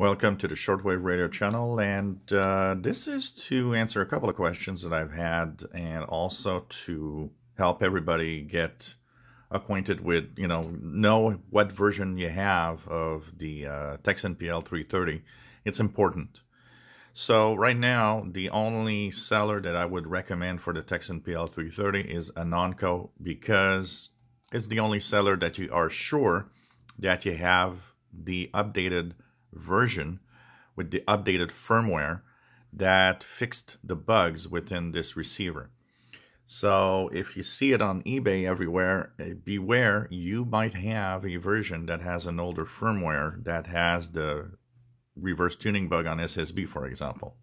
Welcome to the Shortwave Radio channel, and uh, this is to answer a couple of questions that I've had, and also to help everybody get acquainted with, you know, know what version you have of the uh, Tecsun PL330. It's important. So right now, the only seller that I would recommend for the Tecsun PL330 is Anonco because it's the only seller that you are sure that you have the updated version with the updated firmware that fixed the bugs within this receiver. So if you see it on eBay everywhere, eh, beware, you might have a version that has an older firmware that has the reverse tuning bug on SSB, for example.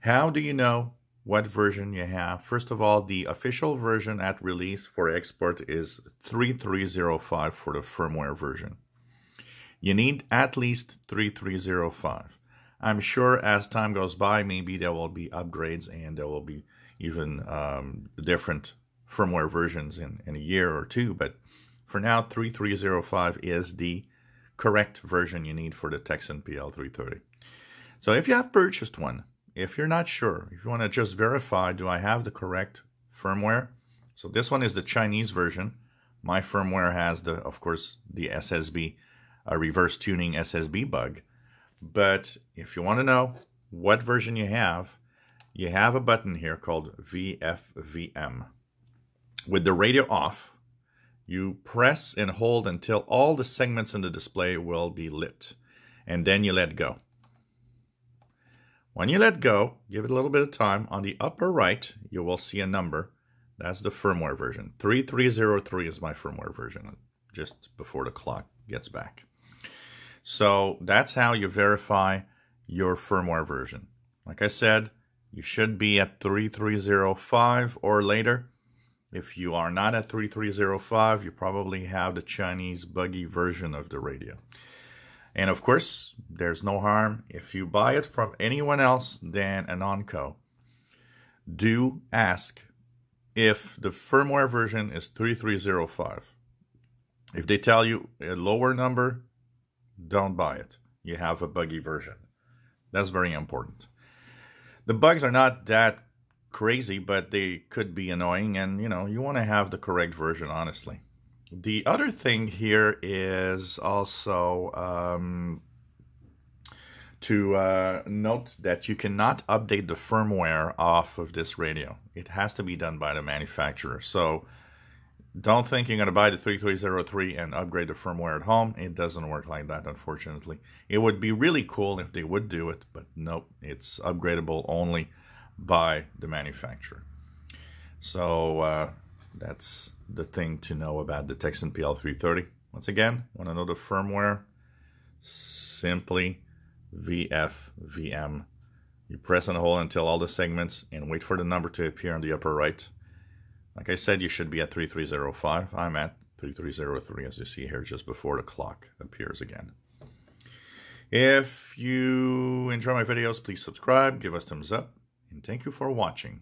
How do you know what version you have? First of all, the official version at release for export is 3305 for the firmware version. You need at least 3305. I'm sure as time goes by, maybe there will be upgrades and there will be even um, different firmware versions in, in a year or two. But for now, 3305 is the correct version you need for the Tecsun PL330. So if you have purchased one, if you're not sure, if you want to just verify, do I have the correct firmware? So this one is the Chinese version. My firmware has the, of course, the SSB a reverse tuning SSB bug. But if you want to know what version you have, you have a button here called VFVM. With the radio off, you press and hold until all the segments in the display will be lit. And then you let go. When you let go, give it a little bit of time. On the upper right, you will see a number. That's the firmware version. 3303 is my firmware version, just before the clock gets back. So that's how you verify your firmware version. Like I said, you should be at 3305 or later. If you are not at 3305, you probably have the Chinese buggy version of the radio. And of course, there's no harm if you buy it from anyone else than Anonco. Do ask if the firmware version is 3305. If they tell you a lower number, don't buy it. You have a buggy version. That's very important. The bugs are not that crazy, but they could be annoying, and you know, you want to have the correct version, honestly. The other thing here is also um, to uh, note that you cannot update the firmware off of this radio. It has to be done by the manufacturer. So don't think you're going to buy the 3303 and upgrade the firmware at home. It doesn't work like that, unfortunately. It would be really cool if they would do it, but nope, it's upgradable only by the manufacturer. So uh, that's the thing to know about the Tecsun PL330. Once again, want to know the firmware? Simply VFVM. You press and hold until all the segments and wait for the number to appear on the upper right. Like I said, you should be at 3305. I'm at 3303 as you see here just before the clock appears again. If you enjoy my videos, please subscribe, give us thumbs up, and thank you for watching.